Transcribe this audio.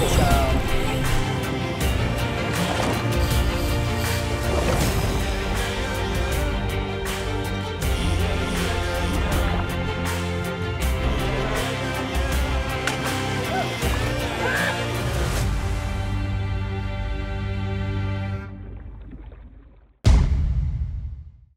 So.